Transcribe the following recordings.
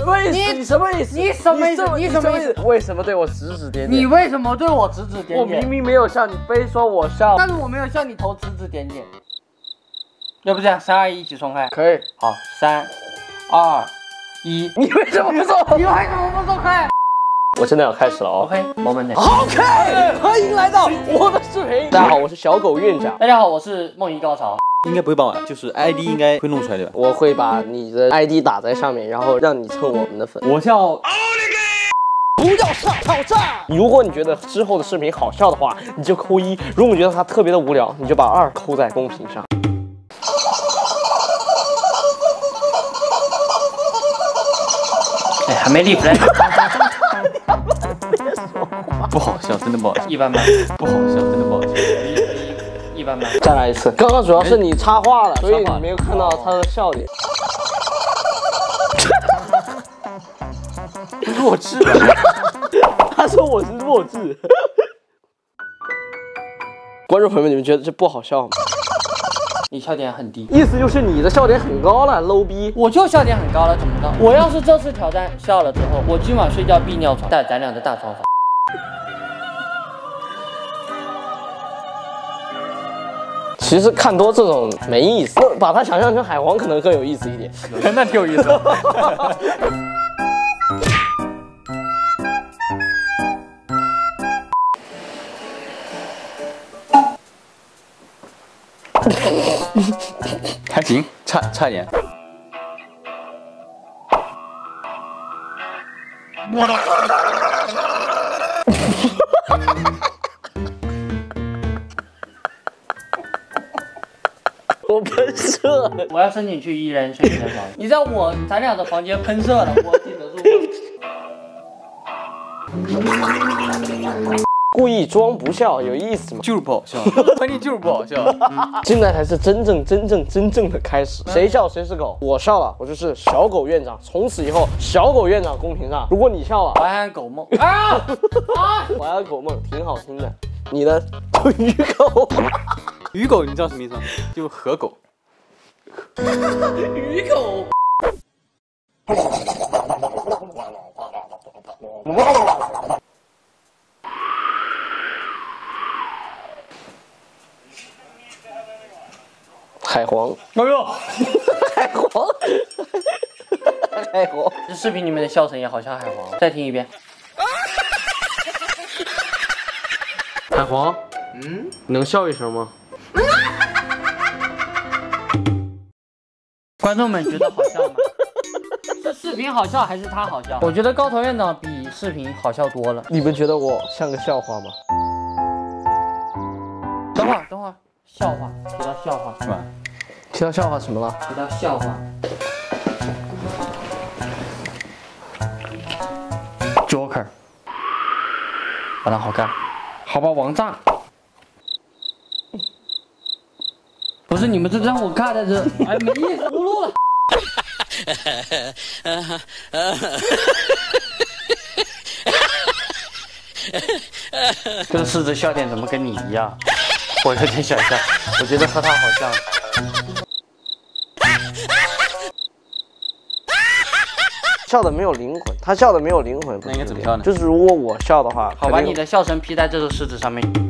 什么意思？你什么意思？你什么意思？你什么意思？为什么对我指指点点？你为什么对我指指点点？我明明没有笑，你非说我笑。但是我没有向你头指指点点。要不这样，三二一，一起松开。可以。好，三二一。你为什么不松？你为什么不松开？我真的要开始了哦。OK，moment。OK，欢迎来到我的视频。大家好，我是小狗院长。大家好，我是梦遗高潮。应该不会爆啊，就是 ID 应该会弄出来的吧？我会把你的 ID 打在上面，然后让你蹭我们的粉。我叫奥利给。不要上挑战！如果你觉得之后的视频好笑的话，你就扣一；如果你觉得它特别的无聊，你就把二扣在公屏上。哎，还没立 flag。不好笑，真的不好笑。一般般。不好笑，真的不好笑。一般般。再来一次。刚刚主要是你插话了，所以你没有看到他的笑点。弱智。他说我是弱智。观众朋友们，你们觉得这不好笑吗？你笑点很低，意思就是你的笑点很高了，low 逼。我就笑点很高了，怎么着？我要是这次挑战笑了之后，我今晚睡觉必尿床，带咱俩的大床房。其实看多这种没意思，把它想象成海皇可能更有意思一点。那挺有意思。还行，差差一点。我喷射，我要申请去一人睡间房。你在我咱俩的房间喷射了，我顶得住吗？故意装不笑有意思吗？就是不好笑，关键就是不好笑。现在才是真正真正真正的开始，谁笑谁是狗。我笑了，我就是小狗院长。从此以后，小狗院长公屏上，如果你笑了，晚安狗梦啊 啊，晚安狗梦挺好听的。你的鱼 狗，鱼狗，你知道什么意思吗？就河狗。鱼狗。海皇，哎呦，海皇，海皇，这视频里面的笑声也好像海皇。再听一遍。海皇，嗯，能笑一声吗？观众们觉得好笑吗？是视频好笑还是他好笑？我觉得高头院长比视频好笑多了。你们觉得我像个笑话吗？等会儿，等会儿，笑话，提到笑话是吧？提到笑话什么了？提到笑话。Joker，把他好干。好吧，王炸。不是你们这让我看的这，哎，没意思，不录了。这个狮子笑点怎么跟你一样？我有点想笑，我觉得和他好像。笑的没有灵魂，他笑的没有灵魂，那应该怎么笑呢？就是如果我笑的话，好把你的笑声披在这只狮子上面。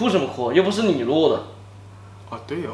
哭什么哭？又不是你录的。哦，对哦。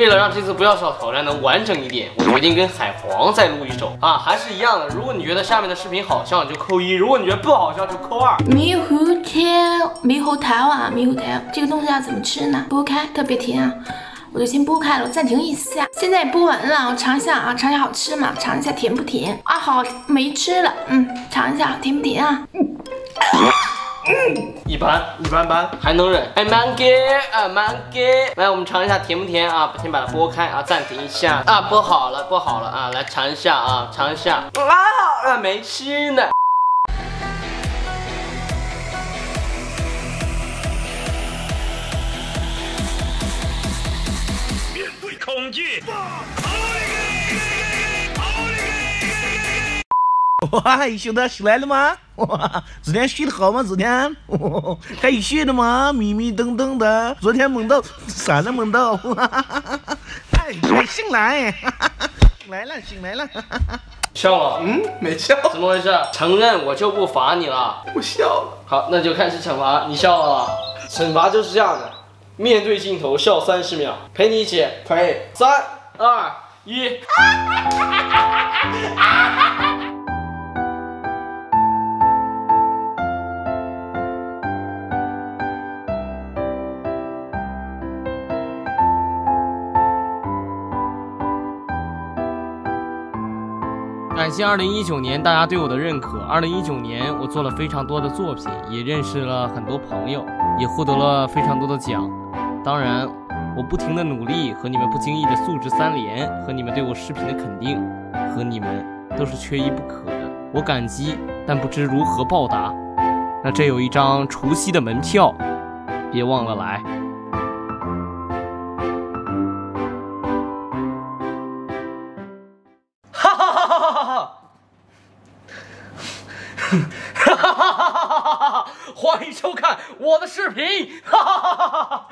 为了让这次不要笑挑战能完整一点，我决定跟海皇再录一首啊，还是一样的。如果你觉得下面的视频好笑，你就扣一；如果你觉得不好笑，就扣二。猕猴桃，猕猴桃啊，猕猴桃，这个东西要怎么吃呢？剥开，特别甜啊！我就先剥开了，我暂停一下。现在剥完了，我尝一下啊，尝一下好吃吗？尝一下甜不甜啊？好，没吃了，嗯，尝一下甜不甜啊？嗯一般，一般般。还能忍。哎，蛮给啊，蛮给。来，我们尝一下甜不甜啊？先把它剥开啊，暂停一下啊，剥好了，剥好了啊，来尝一下啊，尝一下。啊啊，没吃呢。面对恐惧。哇，兄弟醒来了吗？哇，昨天睡得好吗？昨天 还有睡的吗？迷迷瞪瞪的，昨天梦到啥都梦到。哎，醒来，醒来了，醒来了。笑了？嗯，没笑。怎么回事？承认我就不罚你了。我笑了。好，那就开始惩罚。你笑了。惩罚就是这样的，面对镜头笑三十秒，陪你一起。可以。三二一。感谢二零一九年大家对我的认可。二零一九年，我做了非常多的作品，也认识了很多朋友，也获得了非常多的奖。当然，我不停的努力和你们不经意的素质三连，和你们对我视频的肯定，和你们都是缺一不可的。我感激，但不知如何报答。那这有一张除夕的门票，别忘了来。欢迎收看我的视频，哈哈哈哈哈哈！